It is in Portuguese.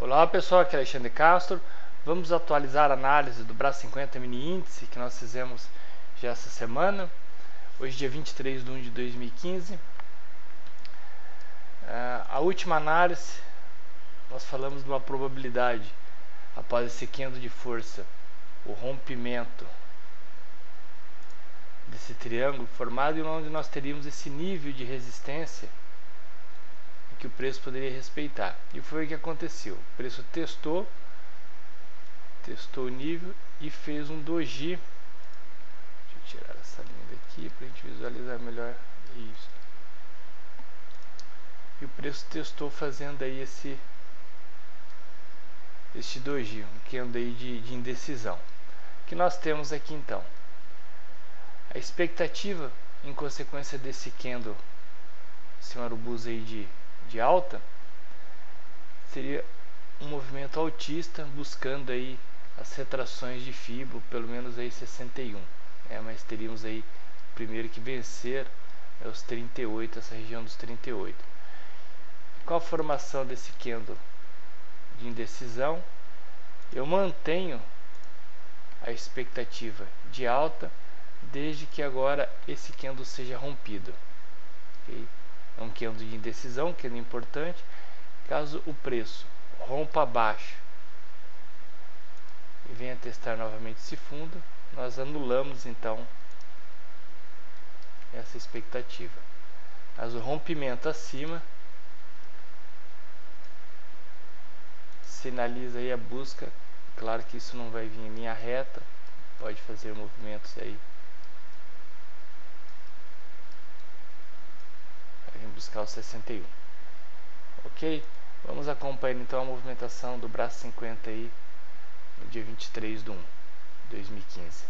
Olá pessoal, aqui é Alexandre Castro. Vamos atualizar a análise do Braço 50 Mini Índice que nós fizemos já essa semana. Hoje, dia 23 de 1 de 2015. Uh, a última análise, nós falamos de uma probabilidade após esse quendo de força, o rompimento desse triângulo formado e onde nós teríamos esse nível de resistência que o preço poderia respeitar. E foi o que aconteceu. O preço testou, testou o nível e fez um doji. Deixa eu tirar essa linha daqui para a gente visualizar melhor isso. E o preço testou fazendo aí esse este doji, um candle aí de, de indecisão. O que nós temos aqui então? A expectativa em consequência desse candle, esse Marubuza aí de de alta seria um movimento altista buscando aí as retrações de fibro, pelo menos aí 61. É, mas teríamos aí primeiro que vencer é os 38, essa região dos 38. Com a formação desse candle de indecisão, eu mantenho a expectativa de alta desde que agora esse candle seja rompido. Okay? É um candle de indecisão, que é importante. Caso o preço rompa abaixo e venha testar novamente esse fundo, nós anulamos então essa expectativa. Mas o rompimento acima sinaliza aí a busca. Claro que isso não vai vir em linha reta, pode fazer movimentos aí buscar o 61. Ok? Vamos acompanhar então a movimentação do braço 50 aí no dia 23 de 1 de 2015.